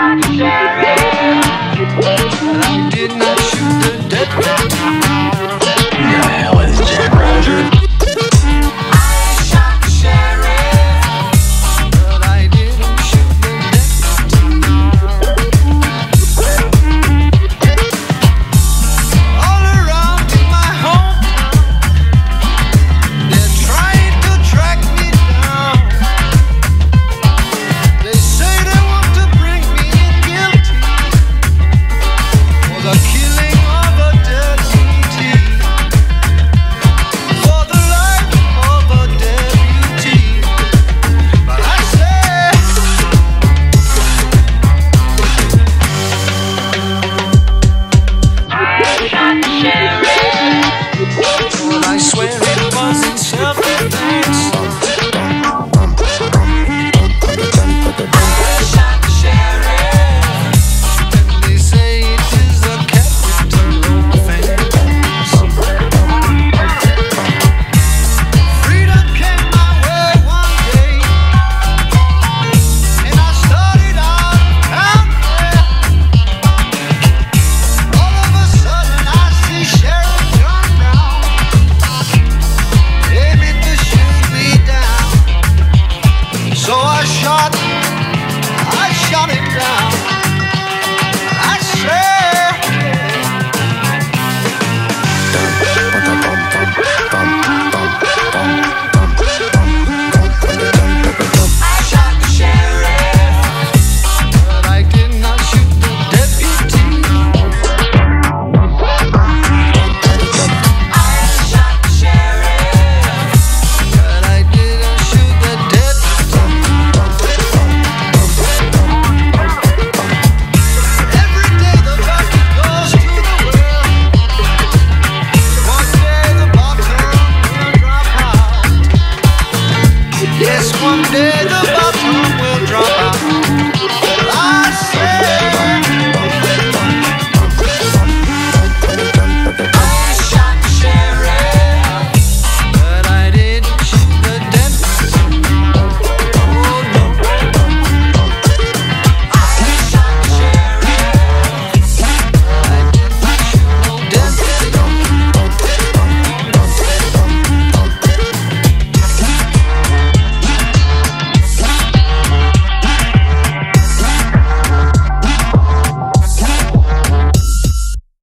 You did not